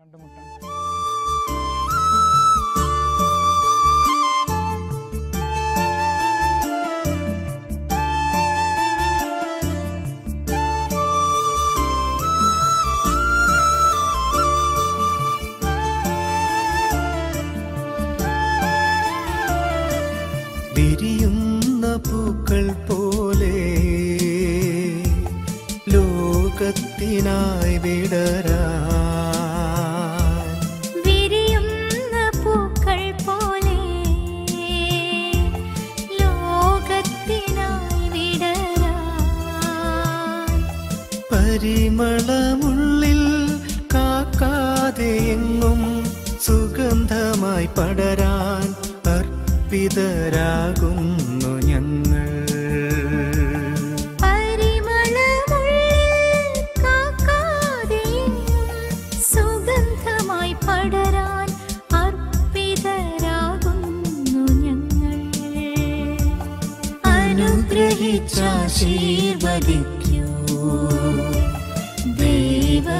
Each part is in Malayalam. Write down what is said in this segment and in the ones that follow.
കണ്ടുമുട്ടാം. വിരിയുന്ന പൂക്കൾ പോലെ ലോകത്തിനായി വിടരാൻ പരിമളമുള്ളിൽ കാക്കാതെ എങ്ങും സുഗന്ധമായി പടരാൻ അർപ്പിതരാകുന്നു ഞങ്ങൾ. പരിമളമുള്ളിൽ കാക്കാതെയും സുഗന്ധമായി പടരാൻ അർപ്പിതരാകുന്നു ഞങ്ങൾ. അനുഗ്രഹിച്ചാശീർവദിക്കൂ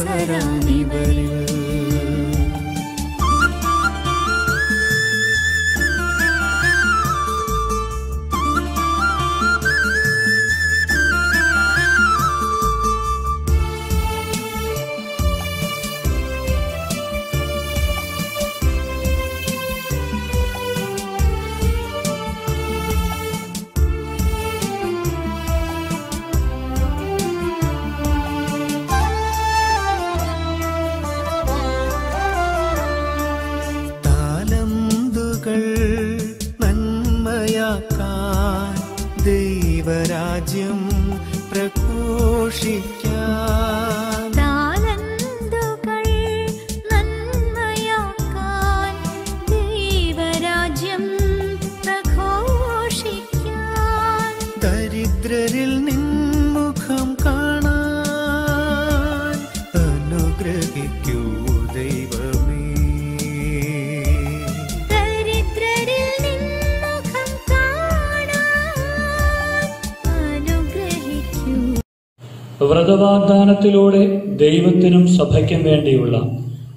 തിരുദാസരാണിവരിൽ ദൈവമേ. വ്രതവാഗ്ദാനത്തിലൂടെ ദൈവത്തിനും സഭയ്ക്കും വേണ്ടിയുള്ള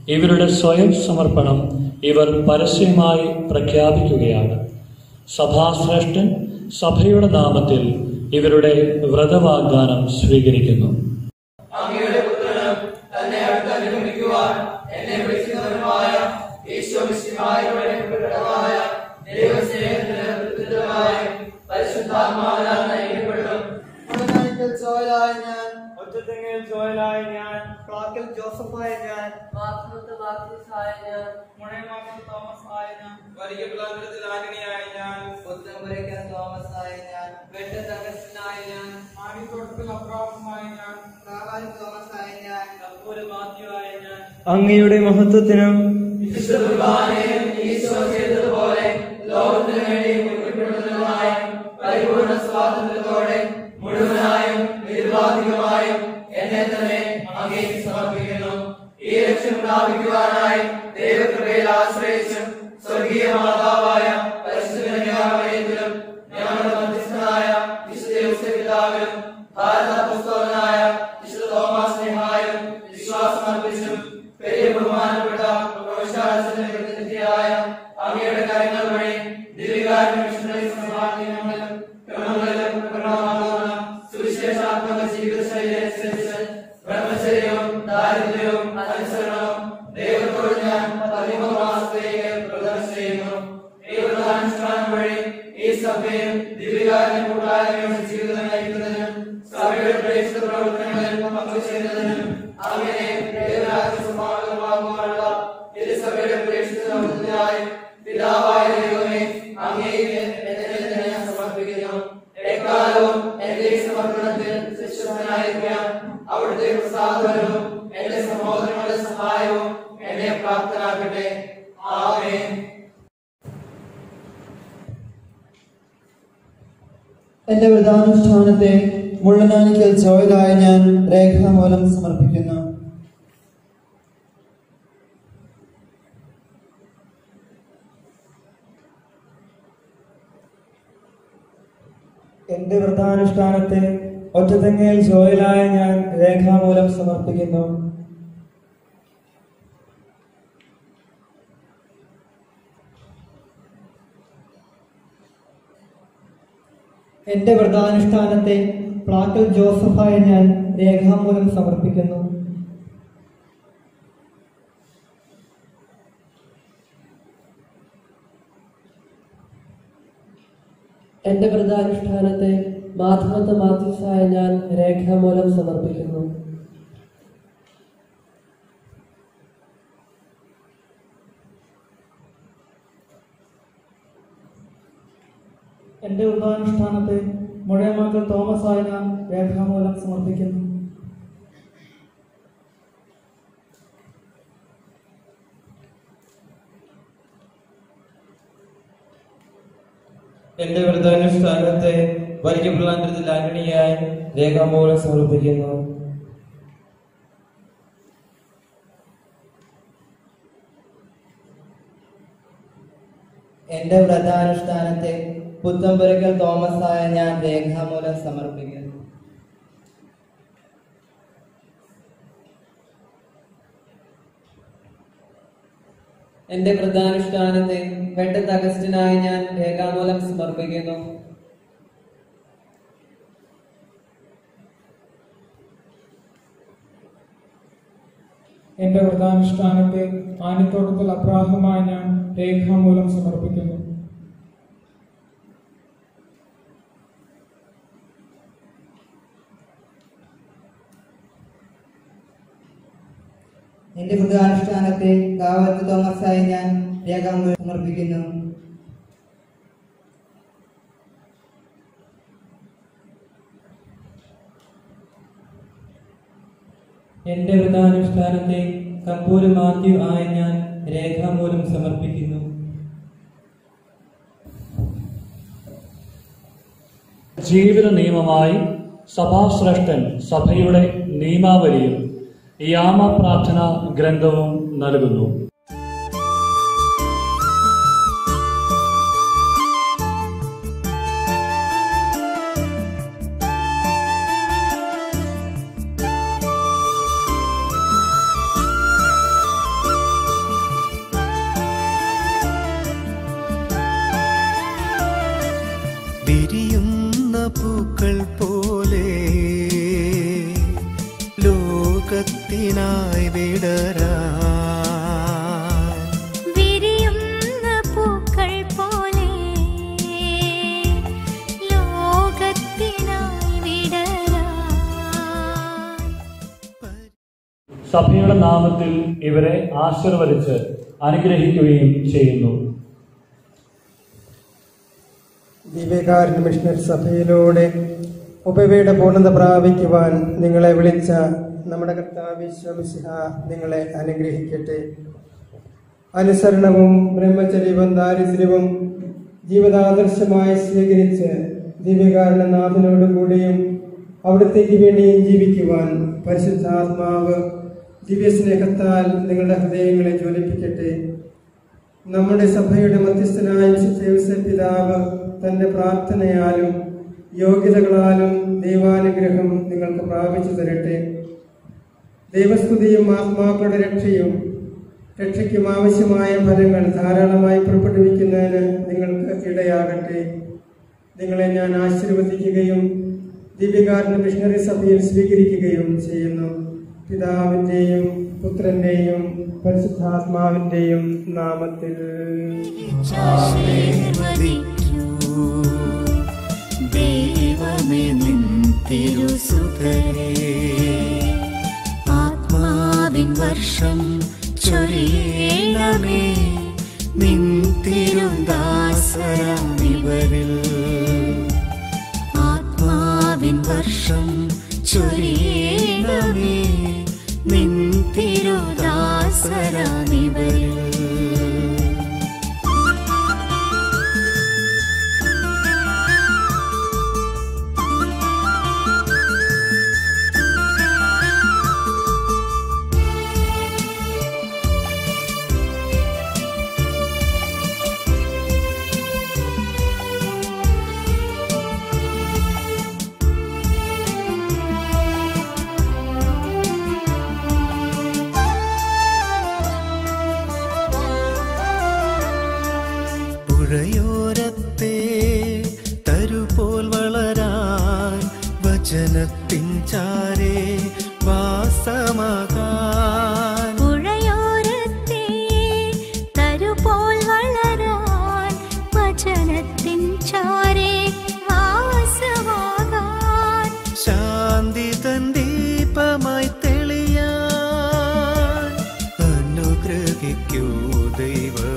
ഇവരുടെ സ്വയം സമർപ്പണം ഇവർ പരസ്യമായി പ്രഖ്യാപിക്കുകയാണ്. സഭാശ്രേഷ്ഠൻ സഭയുടെ നാമത്തിൽ ഇവരുടെ വ്രതവാഗ്ദാനം സ്വീകരിക്കുന്നു. ഒറ്റത്തെങ്ങിൽ ഞാൻ ക്ലാക്കിൽ ജോസഫായ ഞാൻ മാത്തൃത്വ ബാപ്റ്റിസ്റ്റായ ഞാൻ മുഴയമാക്കൽ തോമസ് ആയ ഞാൻ വലിയ ആന്റണിയായ ഞാൻ പുത്തമ്പുരയ്ക്കൽ തോമസ് ആയ ഞാൻ വെട്ടത്ത് അഗസ്റ്റിനായ ഞാൻ ആണിത്തോട്ടത്തിൽ അബ്രാഹമായ ഞാൻ കാവാലി തോമസ് ആയ ഞാൻ കപ്പൂര് മാത്യു ആയ ഞാൻ. അങ്ങയുടെ മഹത്വത്തിനും ഈശോ ചെയ്തതുപോലെ ലോകത്തിനു വേണ്ടി പരിപൂർണ സ്വാതന്ത്ര്യത്തോടെ സമർപ്പിക്കുന്നു. ഈ ലക്ഷ്യം പ്രാപിക്കുവാനായി ദൈവകൃപയിൽ ആശ്രയിച്ച് സ്വർഗീയ മാതാവായ എന്റെ വ്രതാനുഷ്ഠാനത്തെ മുള്ളനാനിക്കൽ ജോയിലായ ഞാൻ രേഖാമൂലം സമർപ്പിക്കുന്നു. എന്റെ വ്രതാനുഷ്ഠാനത്തെ ഒറ്റതെങ്ങയിൽ ജോയിലായ ഞാൻ രേഖാമൂലം സമർപ്പിക്കുന്നു. എന്റെ വ്രതാനുഷ്ഠാനത്തെ പ്ലാക്കൽ ജോസഫായ ഞാൻ രേഖാമൂലം സമർപ്പിക്കുന്നു. എന്റെ വ്രതാനുഷ്ഠാനത്തെ മാധവത്ത മാത്യുസായ ഞാൻ രേഖാമൂലം സമർപ്പിക്കുന്നു. എന്റെ വ്രതാനുഷ്ഠാനത്തെ തോമസ് ആയി ഞാൻ രേഖാമൂലം സമർപ്പിക്കുന്നു. എന്റെ വ്രതാനുഷ്ഠാനത്തെ വൈദ്യപിള്ളാന്തരത്തിൽ ആന്റണിയായി രേഖാമൂലം സമർപ്പിക്കുന്നു. എന്റെ വ്രതാനുഷ്ഠാനത്തെ പുത്തമ്പുരക്കൽ തോമസായ ഞാൻ രേഖാമൂലം സമർപ്പിക്കുന്നു. എന്റെ വ്രതാനുഷ്ഠാനത്തെ വെട്ടത്ത് അഗസ്റ്റിനായി ഞാൻ രേഖാമൂലം സമർപ്പിക്കുന്നു. എന്റെ വ്രതാനുഷ്ഠാനത്തെ ആനത്തോട്ടത്തിൽ അപ്രാഹമായി ഞാൻ രേഖാമൂലം സമർപ്പിക്കുന്നു. എന്റെ വ്രതാനുഷ്ഠാനത്തെ കാവത്ത് തോമസായി ഞാൻ രേഖാമൂലം സമർപ്പിക്കുന്നു. എന്റെ വ്രതാനുഷ്ഠാനത്തെ കപ്പൂര് മാത്യു ആയ ഞാൻ രേഖാമൂലം സമർപ്പിക്കുന്നു. ജീവിത നിയമമായി സഭാശ്രേഷ്ഠൻ സഭയുടെ നിയമാവലിയും യാമ പ്രാർത്ഥന ഗ്രന്ഥവും നൽകുന്നു. പൂക്കൾ പോലെ ലോകത്തിനായി വിടരാ. വിരിയുന്ന പൂക്കൾ പോലെ ലോകത്തിനായി വിടരാൻ സഭയുടെ നാമത്തിൽ ഇവരെ ആശീർവദിച്ച് അനുഗ്രഹിക്കുകയും ചെയ്യുന്നു. വിവേകാരുണ്യ മിഷണറി സഭയിലൂടെ ഉപവയുടെ പൂർണത പ്രാപിക്കുവാൻ നിങ്ങളെ വിളിച്ച നമ്മുടെ കർത്താവ് വിശ്വമിശിഹ നിങ്ങളെ അനുഗ്രഹിക്കട്ടെ. അനുസരണവും ബ്രഹ്മചര്യവും ദാരിദ്ര്യവും ജീവിതാദർശമായി സ്വീകരിച്ച് ദിവ്യകാരണനാഥനോട് കൂടിയും അവിടത്തേക്ക് വേണ്ടിയും ജീവിക്കുവാൻ പരിശുദ്ധാത്മാവ് ദിവ്യസ്നേഹത്താൽ നിങ്ങളുടെ ഹൃദയങ്ങളെ ജ്വലിപ്പിക്കട്ടെ. നമ്മുടെ സഭയുടെ മധ്യസ്ഥനായ പിതാവ് തന്റെ പ്രാർത്ഥനയാലും യോഗ്യതകളാലും ദൈവാനുഗ്രഹം നിങ്ങൾക്ക് പ്രാപിച്ചു തരട്ടെ. ദൈവസ്തുതിയും ആത്മാക്കളുടെ രക്ഷയും രക്ഷയ്ക്കും ആവശ്യമായ ഫലങ്ങൾ ധാരാളമായി പുറപ്പെടുവിക്കുന്നതിന് നിങ്ങൾക്ക് ഇടയാകട്ടെ. നിങ്ങളെ ഞാൻ ആശീർവദിക്കുകയും ദിവ്യകാരന് മിഷണറി സഭയിൽ സ്വീകരിക്കുകയും ചെയ്യുന്നു. പിതാവിന്റെയും പുത്രന്റെയും പരിശുദ്ധാത്മാവിന്റെയും നാമത്തിൽ. ദൈവമേ നിൻ തിരുസുതരേ. वर्षं चरि വചനത്തിൻ ചാരേ വാസമാകാൻ. പുഴയോരത്തെ തരുപോൽ വളരാൻ വചനത്തിൻ ചാരേ വാസമാകാൻ. ശാന്തി തൻ ദീപമായി തെളിയാൻ. അനുഗ്രഹിക്കൂ ദൈവമേ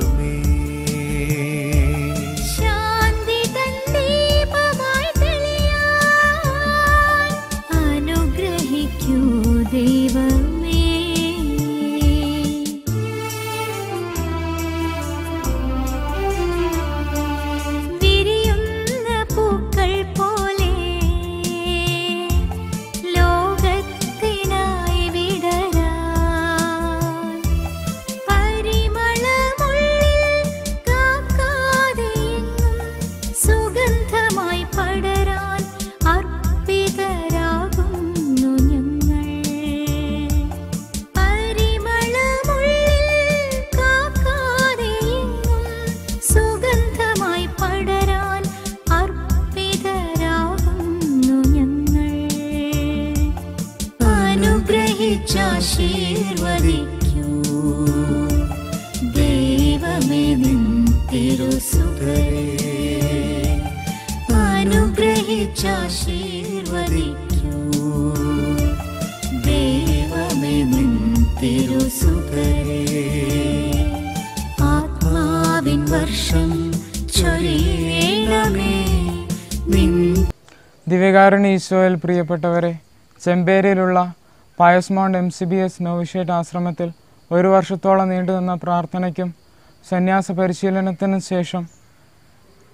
ദിവ്യകാരുണ്യ ഈശോയിൽ പ്രിയപ്പെട്ടവരെ ചെമ്പേരിയിലുള്ള Piusmount M C B S novitiate ആശ്രമത്തിൽ ഒരു വർഷത്തോളം നീണ്ടുനിന്ന പ്രാർത്ഥനയ്ക്കും സന്യാസ പരിശീലനത്തിനും ശേഷം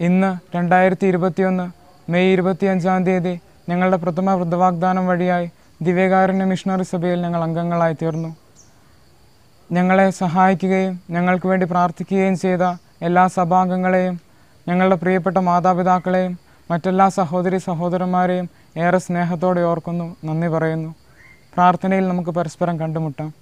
ഇന്ന് രണ്ടായിരത്തി ഇരുപത്തിയൊന്ന് മെയ് ഇരുപത്തിയഞ്ചാം തീയതി ഞങ്ങളുടെ പ്രഥമ വൃദ്ധവാഗ്ദാനം വഴിയായി ദിവ്യകാരുണ്യ മിഷണറി സഭയിൽ ഞങ്ങൾ അംഗങ്ങളായി തീർന്നു. ഞങ്ങളെ സഹായിക്കുകയും ഞങ്ങൾക്ക് വേണ്ടി പ്രാർത്ഥിക്കുകയും ചെയ്ത എല്ലാ സഭാംഗങ്ങളെയും ഞങ്ങളുടെ പ്രിയപ്പെട്ട മാതാപിതാക്കളെയും മറ്റെല്ലാ സഹോദരി സഹോദരന്മാരെയും ഏറെ സ്നേഹത്തോടെ ഓർക്കുന്നു നന്ദി പറയുന്നു. പ്രാർത്ഥനയിൽ നമുക്ക് പരസ്പരം കണ്ടുമുട്ടാം.